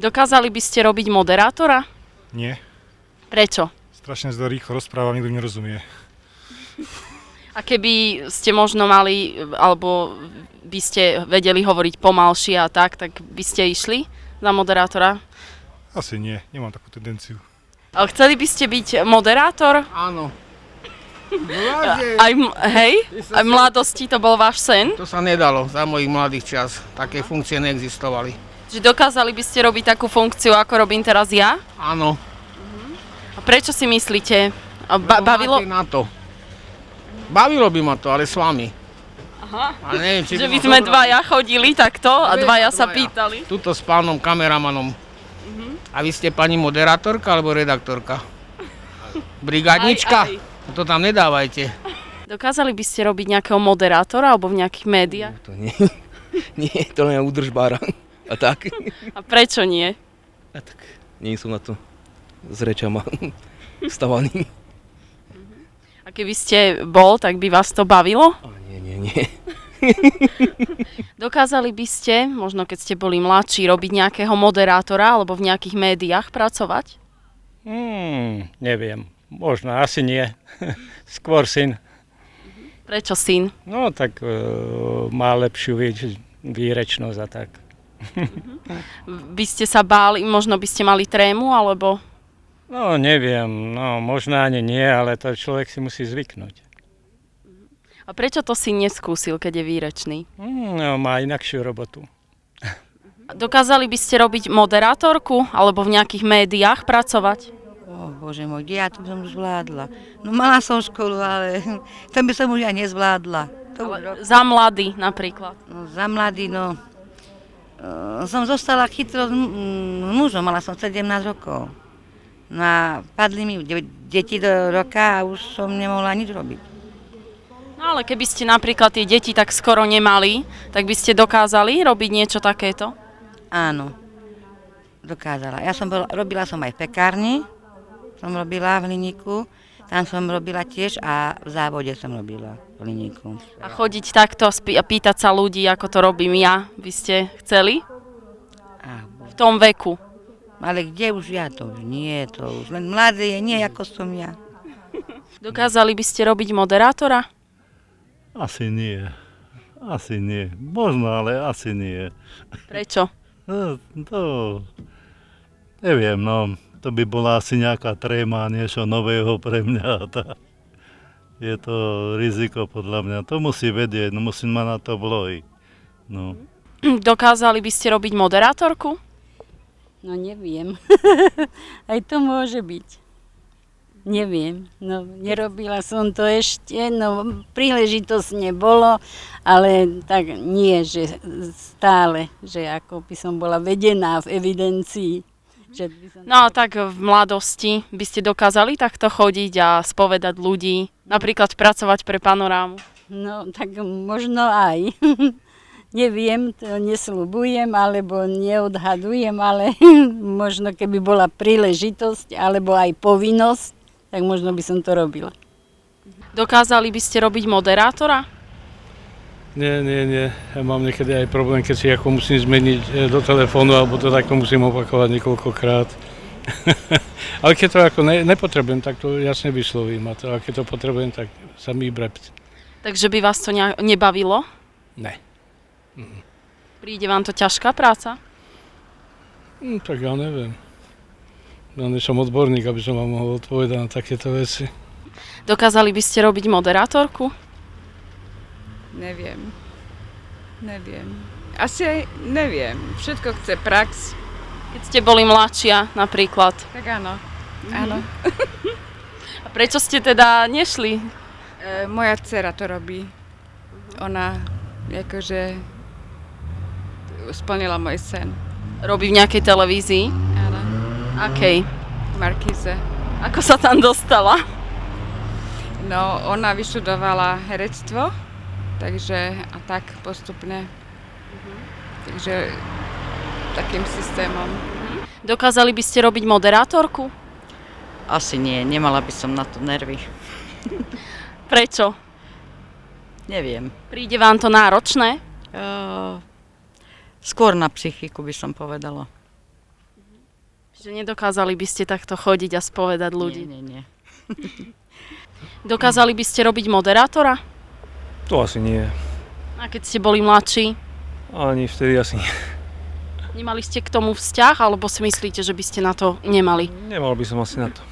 Dokázali by ste robiť moderátora? Nie. Prečo? Strašne zdo rýchlo rozprávam, nikto mi nerozumie. A keby ste možno mali, alebo by ste vedeli hovoriť pomalšie a tak, tak by ste išli za moderátora? Asi nie, nemám takú tendenciu. Ale chceli by ste byť moderátor? Áno. Aj, hej? Aj v mladosti to bol váš sen? To sa nedalo za mojich mladých čas. Také funkcie neexistovali. Že dokázali by ste robiť takú funkciu, ako robím teraz ja? Áno. A prečo si myslíte? A ba- bavilo? na to. Bavilo by ma to, ale s vami. Aha. A neviem, či Že by sme dvaja chodili takto a Dvaja, sa pýtali. Tuto s pánom kameramanom. Mhm. A vy ste pani moderátorka alebo redaktorka? Brigádnička? Aj, aj. To tam nedávajte. Dokázali by ste robiť nejakého moderátora alebo v nejakých médiách? To nie, nie, to len údržbára. A tak. A prečo nie? A tak nie som na to s rečama stavaný. A keby ste bol, tak by vás to bavilo? Ale nie, nie, nie. Dokázali by ste, možno keď ste boli mladší, robiť nejakého moderátora alebo v nejakých médiách pracovať? Hmm, neviem. Možno, asi nie. Skôr syn. Prečo syn? No tak e, má lepšiu vý, výrečnosť a tak. By ste sa báli, možno by ste mali trému, alebo... No neviem, no možno ani nie, ale to človek si musí zvyknúť. A prečo to syn neskúsil, keď je výrečný? Hmm, no, má inakšiu robotu. Dokázali by ste robiť moderátorku alebo v nejakých médiách pracovať? O, bože môj, ja to by som už zvládla. No mala som školu, ale to by som už aj nezvládla. To rok- Za mladý napríklad. no, za mladý, no. Uh, som zostala chytro s m- m- mužom, mala som 17 rokov. No a padli mi de- deti do roka a už som nemohla nič robiť. No ale keby ste napríklad tie deti tak skoro nemali, tak by ste dokázali robiť niečo takéto? Áno, dokázala. Ja som bola, robila som aj v pekárni, som robila v hliníku, tam som robila tiež a v závode som robila v hliníku. A chodiť takto a pýtať sa ľudí, ako to robím ja, by ste chceli? Ach, V tom veku. Ale kde už ja to už nie, to už len mladé je, nie ako som ja. Dokázali by ste robiť moderátora? Asi nie. Asi nie. Možno, ale asi nie. Prečo? No, to... Neviem, no. To by bola asi nejaká tréma, niečo nového pre mňa. Tá. Je to riziko podľa mňa. To musí vedieť, no musím mať na to vlohy. No. Dokázali by ste robiť moderátorku? No neviem. Aj to môže byť. Neviem. No, nerobila som to ešte, no príležitosť nebolo, ale tak nie, že stále, že ako by som bola vedená v evidencii. Že by som... No tak v mladosti by ste dokázali takto chodiť a spovedať ľudí, napríklad pracovať pre panorámu. No tak možno aj. Neviem, to nesľubujem, alebo neodhadujem, ale možno keby bola príležitosť, alebo aj povinnosť, tak možno by som to robila. Dokázali by ste robiť moderátora? Nie, nie, nie. Ja mám niekedy aj problém, keď si ako musím zmeniť e, do telefónu, alebo to takto musím opakovať niekoľkokrát. Ale keď to ako ne, nepotrebujem, tak to jasne vyslovím. A to, a keď to potrebujem, tak sa mi brept. Takže by vás to ne- nebavilo? Ne. Príde vám to ťažká práca? Hm, tak ja neviem. Ja nie som odborník, aby som vám mohol odpovedať na takéto veci. Dokázali by ste robiť moderátorku? Neviem. Neviem. Asi aj neviem. Všetko chce prax. Keď ste boli mladšia napríklad. Tak áno. Áno. A prečo ste teda nešli? E, moja dcera to robí. Ona akože splnila môj sen. Robí v nejakej televízii? Áno. Akej? Markíze. Ako sa tam dostala? No, ona vyštudovala herectvo, takže a tak postupne. Takže takým systémom. Dokázali by ste robiť moderátorku? Asi nie, nemala by som na to nervy. Prečo? Neviem. Príde vám to náročné? Uh, skôr na psychiku by som povedala. Že nedokázali by ste takto chodiť a spovedať ľudí. Nie, nie, nie. Dokázali by ste robiť moderátora? To asi nie. A keď ste boli mladší? Ani vtedy asi nie. Nemali ste k tomu vzťah, alebo si myslíte, že by ste na to nemali? Nemal by som asi na to.